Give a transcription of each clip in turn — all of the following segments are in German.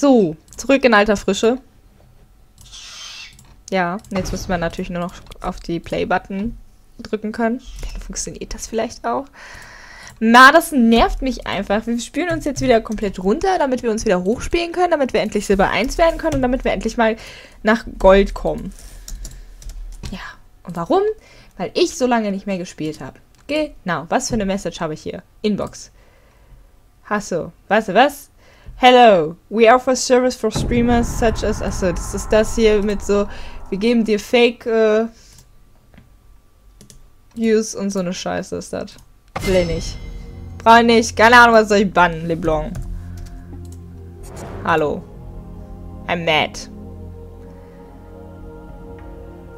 So, zurück in alter Frische. Ja, jetzt müssen wir natürlich nur noch auf die Play-Button drücken können. Funktioniert das vielleicht auch. Na, das nervt mich einfach. Wir spielen uns jetzt wieder komplett runter, damit wir uns wieder hochspielen können, damit wir endlich Silber 1 werden können und damit wir endlich mal nach Gold kommen. Ja, und warum? Weil ich so lange nicht mehr gespielt habe. Genau, was für eine Message habe ich hier? Inbox. Hasso, weißt du was? Hello, we offer service for streamers such as... Achso, das ist das hier mit so... Wir geben dir Fake... Äh, Use und so eine Scheiße ist das. Will ich nicht. Brauche ich nicht. Keine Ahnung, was soll ich bannen, LeBlanc. Hallo. I'm mad.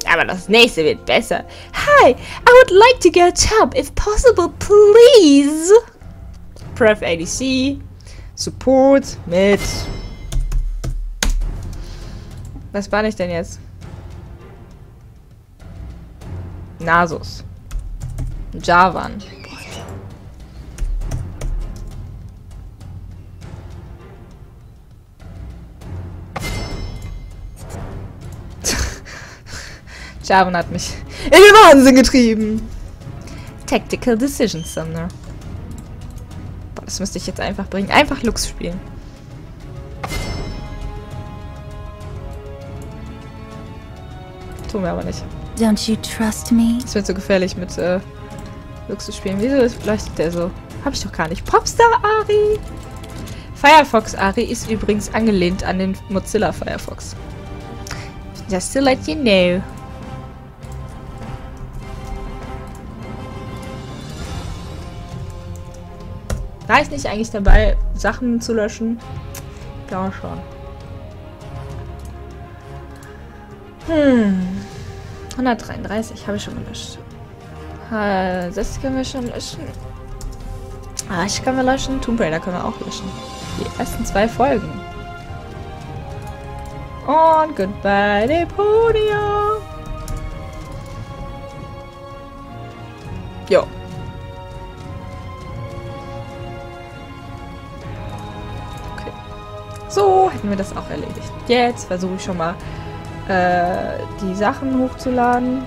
Aber das nächste wird besser. Hi, I would like to get a job, if possible, please. Pref ADC. Support mit... Was bann ich denn jetzt? Nasus. Javan. Javan hat mich in den Wahnsinn getrieben. Tactical Decision Summoner. Das müsste ich jetzt einfach bringen. Einfach Lux spielen. Tun wir aber nicht. Don't you trust me? Es wird so gefährlich mit äh, Lux zu spielen. Wieso leuchtet der so? Hab ich doch gar nicht. Popstar Ari! Firefox Ari ist übrigens angelehnt an den Mozilla Firefox. Just to let you know. War ich nicht eigentlich dabei, Sachen zu löschen? Ja, schon. Hm. 133 habe ich schon gelöscht. Äh, das können wir schon löschen. Ah, ich kann wir löschen. Tomb Raider können wir auch löschen. Die ersten zwei Folgen. Und goodbye, Deponia. Jo. So, hätten wir das auch erledigt. Jetzt versuche ich schon mal äh, die Sachen hochzuladen.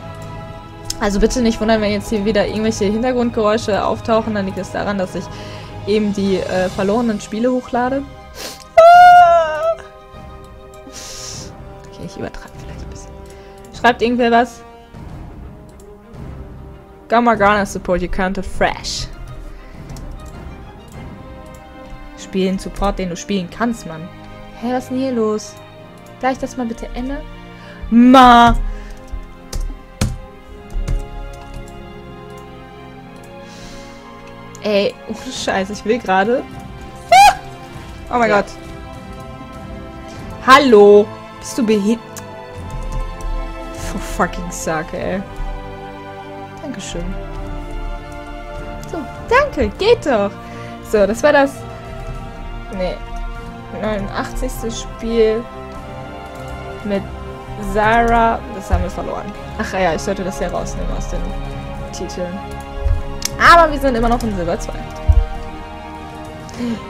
Also bitte nicht wundern, wenn jetzt hier wieder irgendwelche Hintergrundgeräusche auftauchen, dann liegt es daran, dass ich eben die äh, verlorenen Spiele hochlade. Ah! Okay, ich übertreibe vielleicht ein bisschen. Schreibt irgendwer was? Gamma Garner Support, you counted fresh. Spielen Support, den du spielen kannst, Mann. Hä, was ist denn hier los? Darf ich das mal bitte ändern? Ma! Ey, oh Scheiße, ich will gerade. Oh mein ja. Gott. Hallo! Bist du behindert? For fucking suck, ey. Dankeschön. So, danke, geht doch. So, das war das. Nee. 89. Spiel mit Zara. Das haben wir verloren. Ach ja, ich sollte das ja rausnehmen aus den Titeln. Aber wir sind immer noch in Silber 2.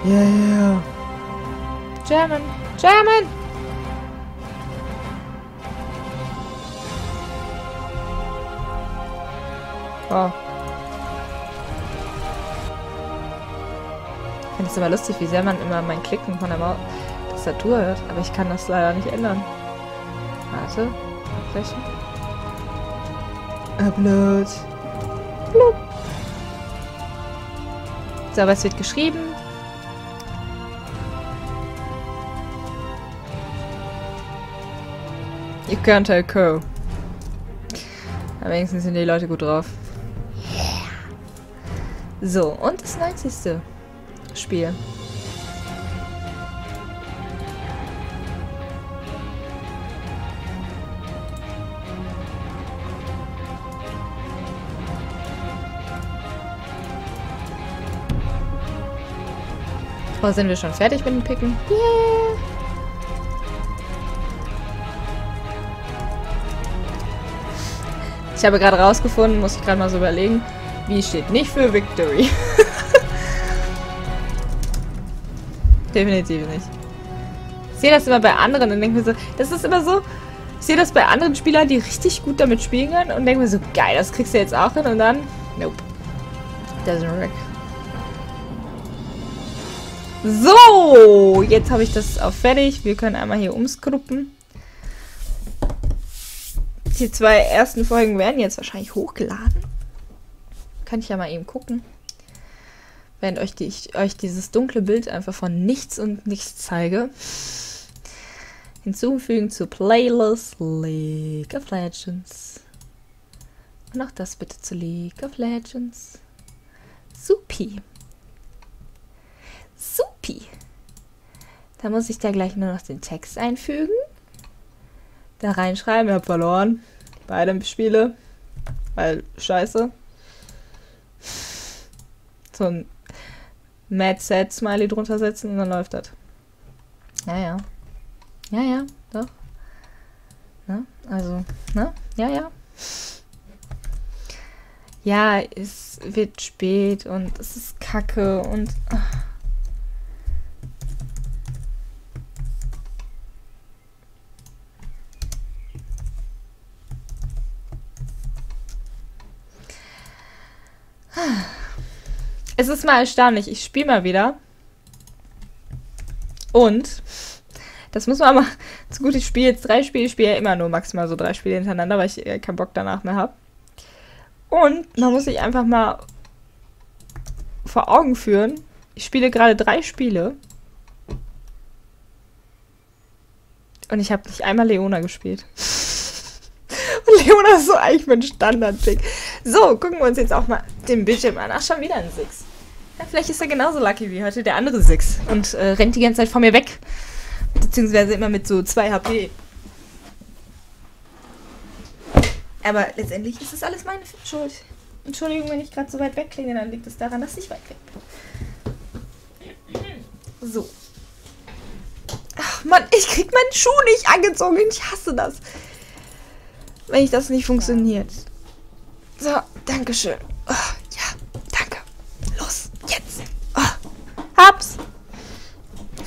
Yeah, yeah. German. German! Oh. Finde es immer lustig, wie sehr man immer mein Klicken von der Tastatur hört. Aber ich kann das leider nicht ändern. Warte. Abbrechen. Upload. Blub. So, aber es wird geschrieben. You can't tell Co. Aber wenigstens sind die Leute gut drauf. So, und das 90. Spiel. Oh, sind wir schon fertig mit dem Picken? Yeah! Ich habe gerade rausgefunden, muss ich gerade mal so überlegen, wie steht nicht für Victory. Definitiv nicht. Ich sehe das immer bei anderen und denke mir so, das ist immer so, ich sehe das bei anderen Spielern, die richtig gut damit spielen können und denke mir so, geil, das kriegst du jetzt auch hin und dann, nope. Doesn't work. So, jetzt habe ich das auch fertig. Wir können einmal hier umskruppen. Die zwei ersten Folgen werden jetzt wahrscheinlich hochgeladen. Kann ich ja mal eben gucken. Während euch die, ich euch dieses dunkle Bild einfach von nichts und nichts zeige. Hinzufügen zur Playlist League of Legends. Und auch das bitte zu League of Legends. Supi. Supi. Da muss ich da gleich nur noch den Text einfügen da reinschreiben, ihr habt verloren. Beide Spiele. Weil, scheiße. So ein Mad Sad Smiley drunter setzen und dann läuft das. Ja, ja. Ja, ja, doch. Ne? Also, ne? Ja, ja. Ja, es wird spät und es ist kacke und. Ach. Es ist mal erstaunlich. Ich spiele mal wieder. Und, das muss man mal zu gut, ich spiele jetzt drei Spiele, ich spiele ja immer nur maximal so drei Spiele hintereinander, weil ich äh, keinen Bock danach mehr habe. Und man muss sich einfach mal vor Augen führen, ich spiele gerade drei Spiele. Und ich habe nicht einmal Leona gespielt. Und Leona ist so eigentlich mein Standard-Pick. So, gucken wir uns jetzt auch mal den Bildschirm an. Ach, schon wieder ein Six. Ja, vielleicht ist er genauso lucky wie heute der andere Six und äh, rennt die ganze Zeit vor mir weg. Beziehungsweise immer mit so 2 HP. Aber letztendlich ist es alles meine Schuld. Entschuldigung, wenn ich gerade so weit wegklinge, dann liegt es daran, dass ich weit weg bin. So. Ach Mann, ich krieg meinen Schuh nicht angezogen. Ich hasse das. Wenn ich das nicht funktioniert. So, Dankeschön. Oh, ja, danke. Los, jetzt. Oh, hab's.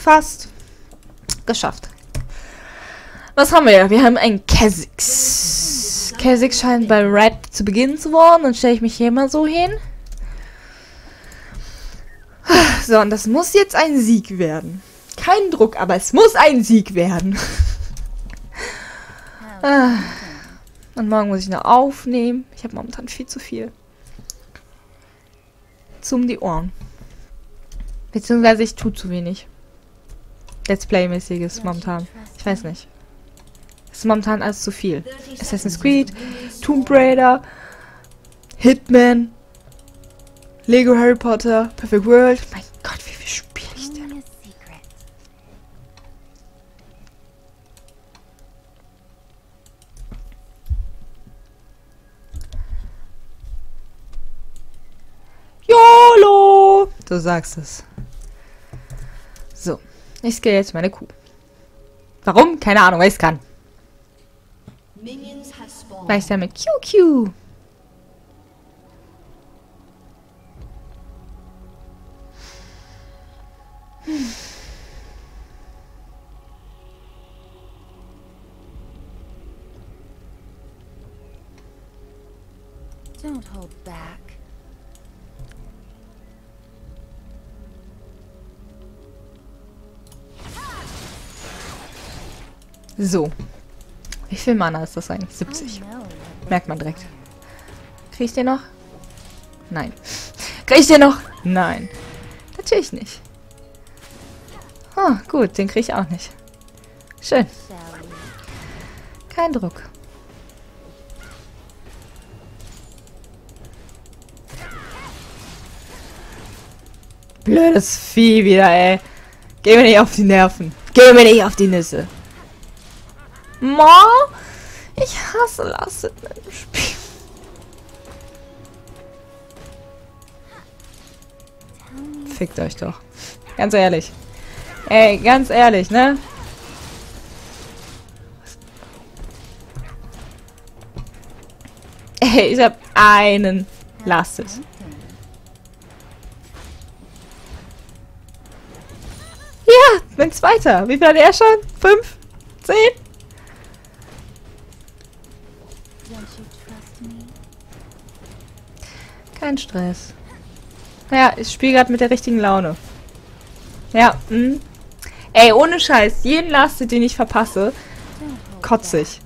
Fast. Geschafft. Was haben wir? Wir haben einen Kha'Zix. Kha'Zix scheint bei Rap zu beginnen zu wollen. Dann stelle ich mich hier mal so hin. So, und das muss jetzt ein Sieg werden. Kein Druck, aber es muss ein Sieg werden. ah. Und morgen muss ich noch aufnehmen. Ich habe momentan viel zu viel. Zum die Ohren. Beziehungsweise ich tue zu wenig. Let's Play-mäßiges momentan. Ich weiß nicht. Es ist momentan alles zu viel. Assassin's Creed, Tomb Raider, Hitman, Lego Harry Potter, Perfect World. Mein Gott, wie viel spiele ich denn? YOLO! Du sagst es. So. Ich skill jetzt meine Kuh. Warum? Keine Ahnung, weil ich es kann. Weil ich damit QQ. Hm. Don't hold back. So. Wie viel Mana ist das eigentlich? 70. Merkt man direkt. Krieg ich den noch? Nein. Krieg ich den noch? Nein. Natürlich nicht. Oh, gut, den krieg ich auch nicht. Schön. Kein Druck. Blödes Vieh wieder, ey. Geh mir nicht auf die Nerven. Geh mir nicht auf die Nüsse. Ma, ich hasse Lasset mit dem Spiel. Fickt euch doch. Ganz ehrlich. Ey, ganz ehrlich, ne? Ey, ich hab einen Lasset. Ja, Bin Zweiter. Wie viel hat er schon? Fünf? Zehn? Kein Stress. Ja, ich spiele gerade mit der richtigen Laune. Ja, mh. Ey, ohne Scheiß, jeden Last, den ich verpasse, kotze ich.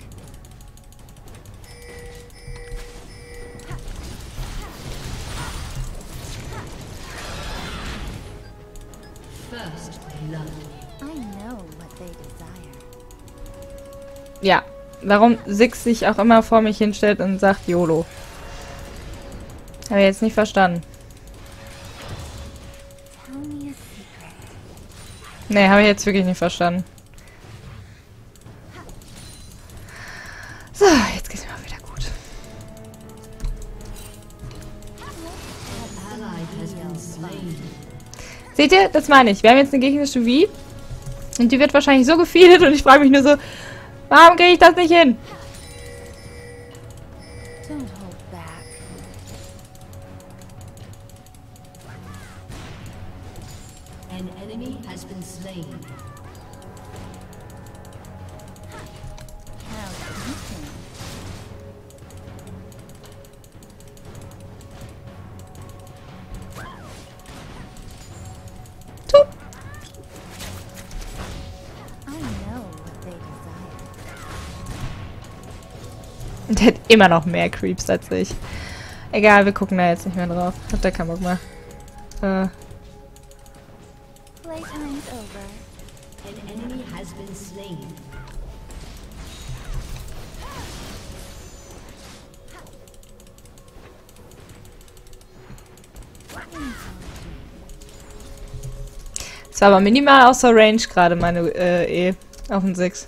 Ja, warum Six sich auch immer vor mich hinstellt und sagt YOLO. Habe ich jetzt nicht verstanden. Nee, habe ich jetzt wirklich nicht verstanden. So, jetzt geht's mir mal wieder gut. Seht ihr? Das meine ich. Wir haben jetzt eine gegnerische V. Und die wird wahrscheinlich so gefeedet und ich frage mich nur so, warum kriege ich das nicht hin? Der hat immer noch mehr Creeps als ich. Egal, wir gucken da jetzt nicht mehr drauf. Habt ihr keinen Bock mehr. Äh, es war aber minimal außer Range gerade, meine äh, E auf den 6.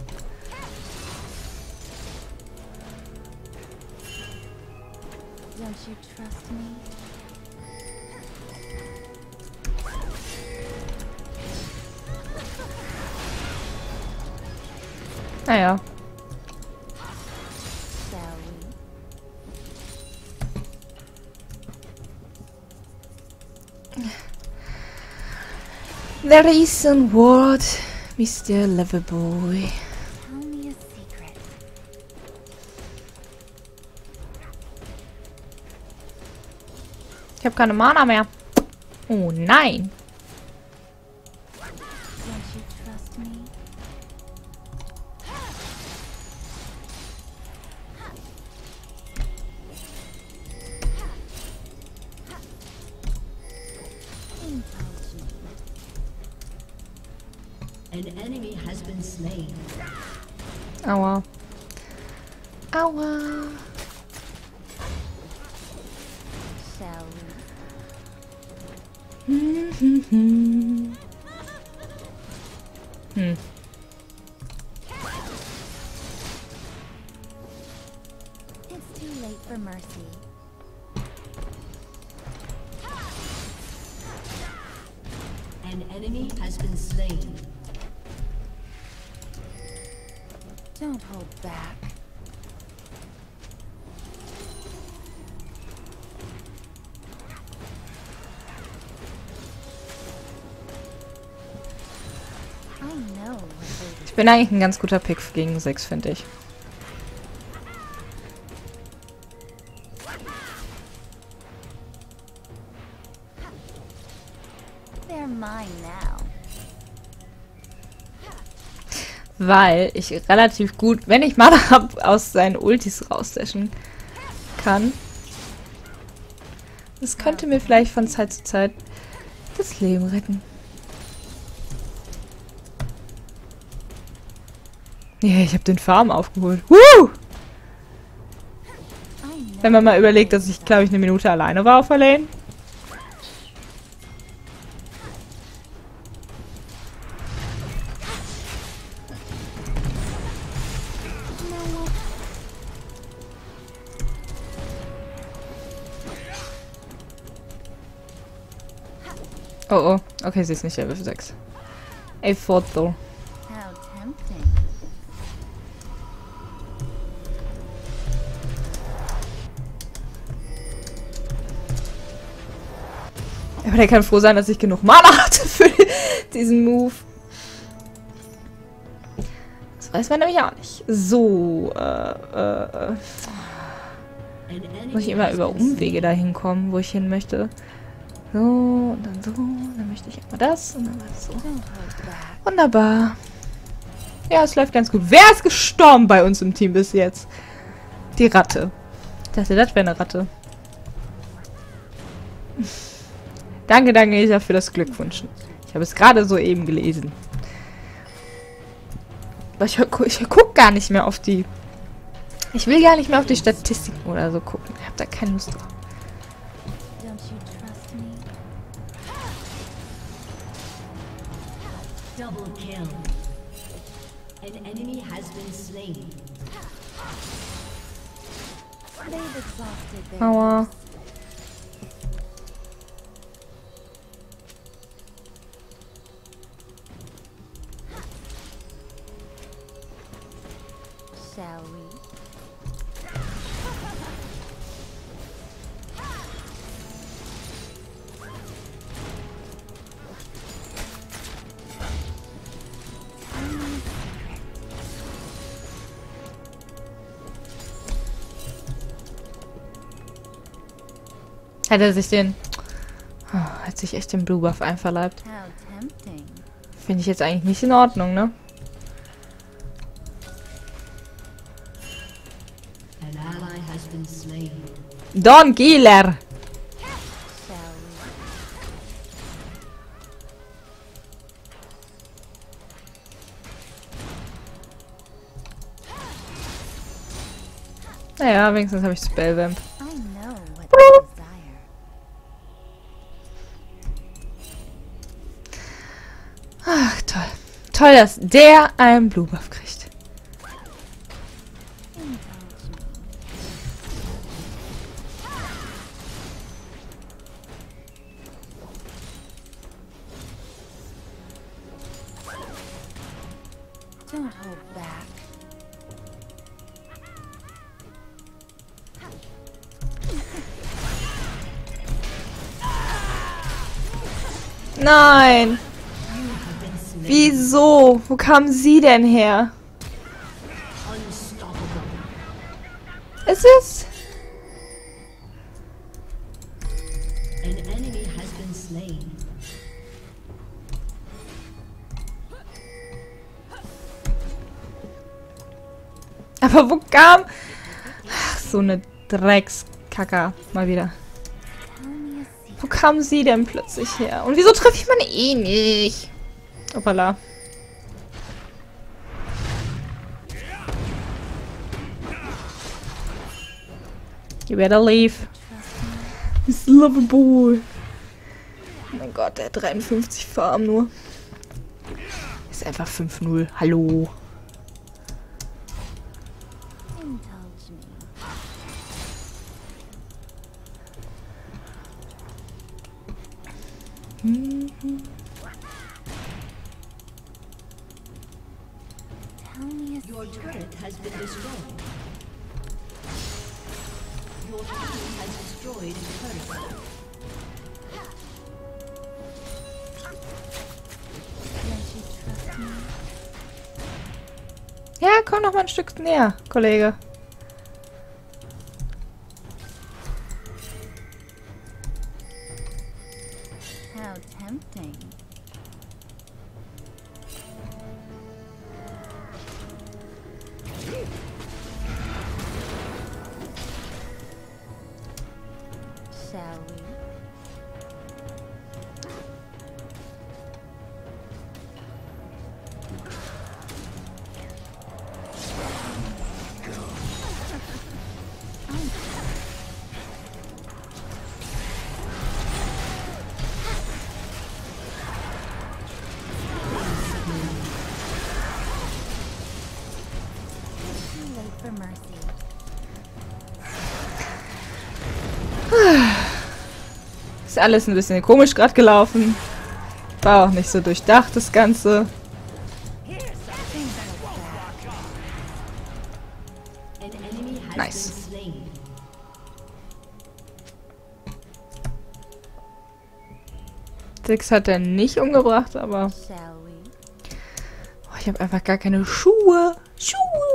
There is a word, Mr. Loverboy. Tell me a secret. Ich habe keine Mana mehr. Oh nein. Too late for mercy. An enemy has been slain. Don't hold back. Ich bin eigentlich ein ganz guter Pick gegen 6, finde ich. Weil ich relativ gut, wenn ich Mana habe, aus seinen Ultis rausdashen kann. Das könnte mir vielleicht von Zeit zu Zeit das Leben retten. Ja, ich habe den Farm aufgeholt. Woo! Wenn man mal überlegt, dass ich, glaube ich, eine Minute alleine war auf der Lane. Okay, sie ist nicht Level 6. I thought though. how tempting. Aber der kann froh sein, dass ich genug Mana hatte für diesen Move. weiß man nämlich auch nicht. So, äh, äh, muss ich immer über. Umwege dahin kommen, wo ich hin möchte. So, und dann so, dann möchte ich immer das und dann so. Wunderbar. Ja, es läuft ganz gut. Wer ist gestorben bei uns im Team bis jetzt? Die Ratte. Ich dachte, das wäre eine Ratte. danke, danke, Isa, für das Glückwünschen. Ich habe es gerade soeben gelesen. Aber ich, ich guck gar nicht mehr auf die... Ich will gar nicht mehr auf die Statistiken oder so gucken. Ich habe da keine Lust drauf. Kill. An enemy has been slain. They've exhausted their oh, Aua. Shall we? Hat er sich den... Oh, hat sich echt den Blue Buff einverleibt. Finde ich jetzt eigentlich nicht in Ordnung, ne? Don we? Naja, wenigstens habe ich Spellvamp. Toll. Dass der einen Blue Buff kriegt. Nein! Wieso? Wo kamen sie denn her? Es ist... Aber wo kam... Ach, so eine Dreckskacker. Mal wieder. Wo kamen sie denn plötzlich her? Und wieso treffe ich meine eh nicht? Hoppala. You better leave. This lovable. Oh mein Gott, der hat 53 Farben nur. Ist einfach 5-0. Hallo. Komm noch mal ein Stück näher, Kollege. Ist alles ein bisschen komisch gerade gelaufen. War auch nicht so durchdacht, das Ganze. Nice. Six hat er nicht umgebracht, aber oh, ich habe einfach gar keine Schuhe. Schuh.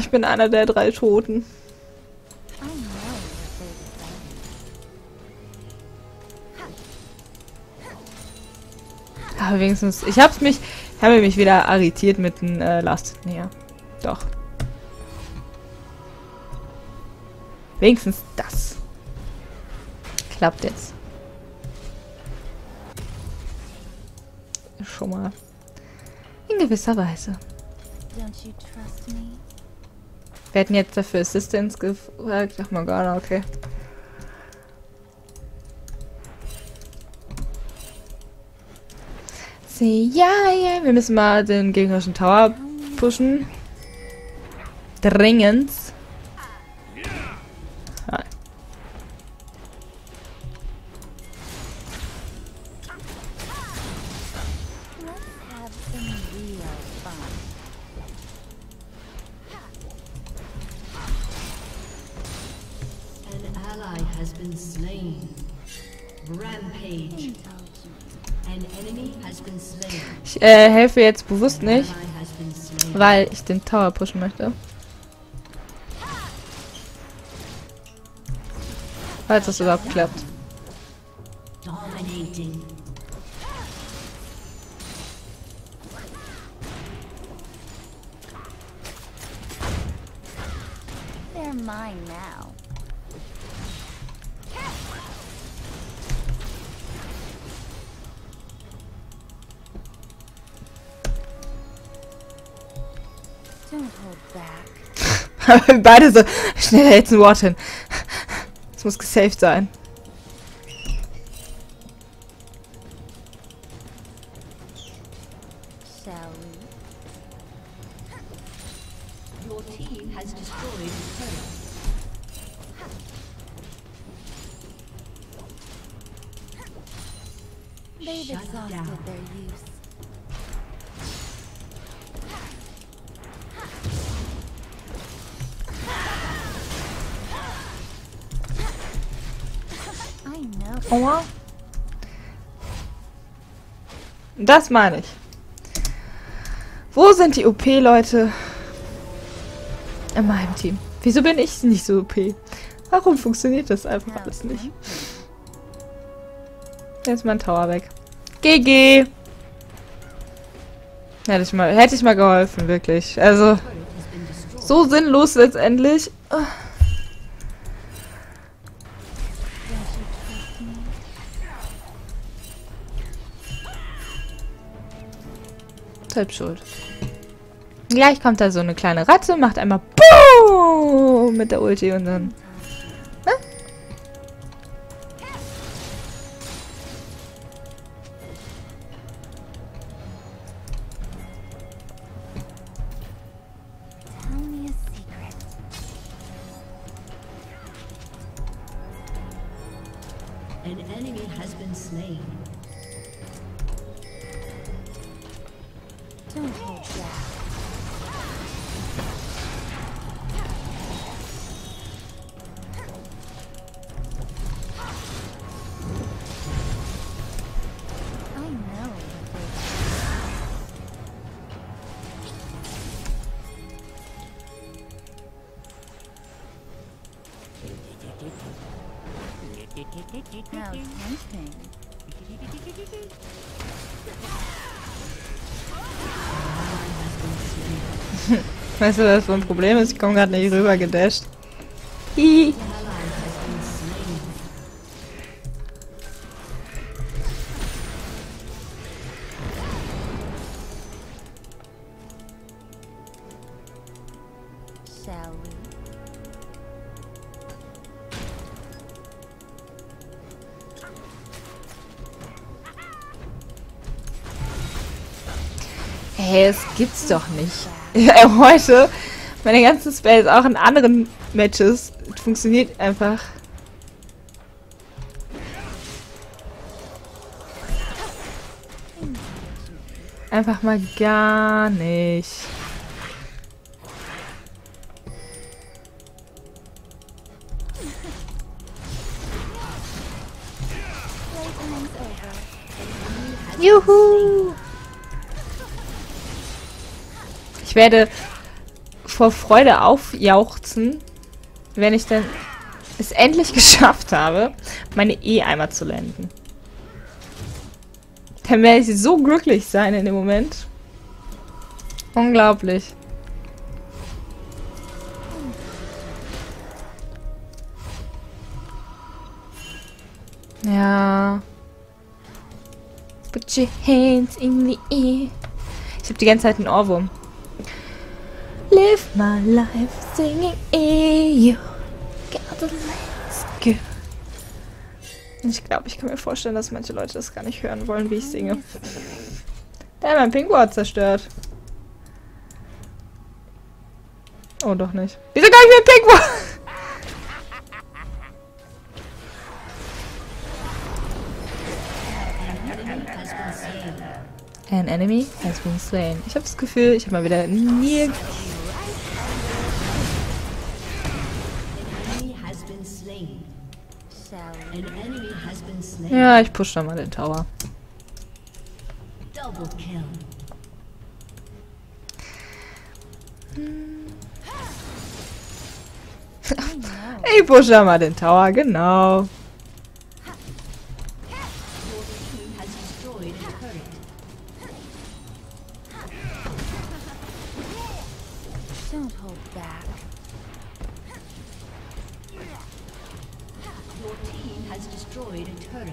Ich bin einer der drei Toten. Aber wenigstens, ich hab's mich, ich habe mich wieder irritiert mit dem äh, Last. Nee, ja. Doch. Wenigstens das. Klappt jetzt. Schon mal. In gewisser Weise. Don't you trust me? Wir hätten jetzt dafür Assistance gefragt. Ach Gott, okay. Sie, ja, ja. Wir müssen mal den gegnerischen Tower pushen. Dringend. Ich äh, helfe jetzt bewusst nicht, weil ich den Tower pushen möchte. Falls das überhaupt klappt. They're mine now. Beide so, schneller jetzt ein Wort hin. Es muss gesaved sein. They've exhausted their use. Das meine ich. Wo sind die OP-Leute in meinem Team? Wieso bin ich nicht so OP? Warum funktioniert das einfach alles nicht? Jetzt ist mein Tower weg. GG! Hätte ich mal, hätte ich mal geholfen, wirklich. Also, so sinnlos letztendlich. Selbst schuld. Gleich kommt da so eine kleine Ratte, macht einmal BOOM mit der Ulti und dann. How tempting. Weißt du, was so ein Problem ist? Ich komme gerade nicht rüber gedasht. Hihi. Doch nicht. Heute, meine ganzen Spells, auch in anderen Matches, funktioniert einfach. Einfach mal gar nicht. Juhu! Ich werde vor Freude aufjauchzen, wenn ich dann es endlich geschafft habe, meine E-Eimer zu landen. Dann werde ich so glücklich sein in dem Moment. Unglaublich. Ja. Put your hands in the air. Ich habe die ganze Zeit einen Ohrwurm. Live my life singing you. Ich glaube, ich kann mir vorstellen, dass manche Leute das gar nicht hören wollen, wie ich singe. Der mein Pinguin hat zerstört. Oh, doch nicht. Wieso kann ich mir Pinguin? An enemy has been slain. Ich habe das Gefühl, ich habe mal wieder nie... Ja, ich push da mal den Tower. Ich push da mal den Tower, genau. Has destroyed a turret.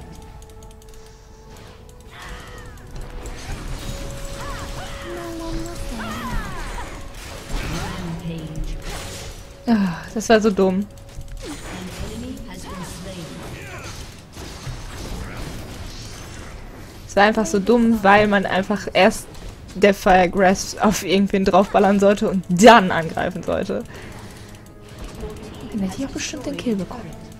Ah, Das war so dumm. Es war einfach so dumm, weil man einfach erst der Fire Grasp auf irgendwen draufballern sollte und dann angreifen sollte. Dann hätte ich auch bestimmt den Kill bekommen.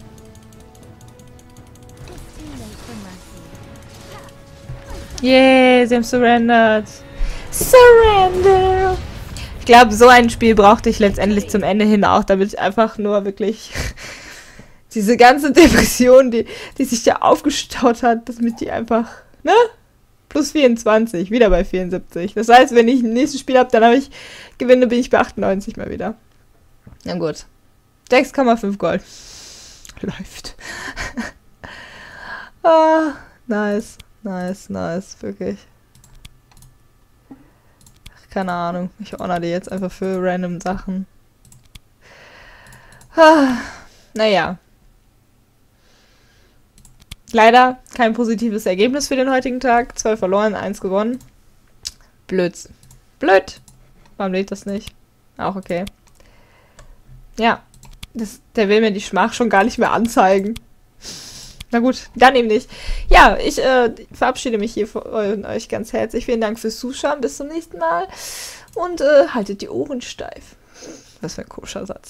Yay, sie haben surrendered. Surrender! Ich glaube, so ein Spiel brauchte ich letztendlich zum Ende hin auch, damit ich einfach nur wirklich diese ganze Depression, die, die sich da aufgestaut hat, damit die einfach, ne? Plus 24, wieder bei 74. Das heißt, wenn ich ein nächstes Spiel habe, dann habe ich gewinne, bin ich bei 98 mal wieder. Na gut. 6,5 Gold. Läuft. ah, nice. Nice, nice, wirklich. Ach, Keine Ahnung. Ich honor die jetzt einfach für random Sachen. Ah, naja. Leider kein positives Ergebnis für den heutigen Tag. Zwei verloren, eins gewonnen. Blöd. Blöd. Warum lädt das nicht? Auch okay. Ja. Das, der will mir die Schmach schon gar nicht mehr anzeigen. Na gut, dann eben nicht. Ja, ich äh, verabschiede mich hier von euch ganz herzlich. Vielen Dank fürs Zuschauen. Bis zum nächsten Mal. Und äh, haltet die Ohren steif. Was für ein koscher Satz.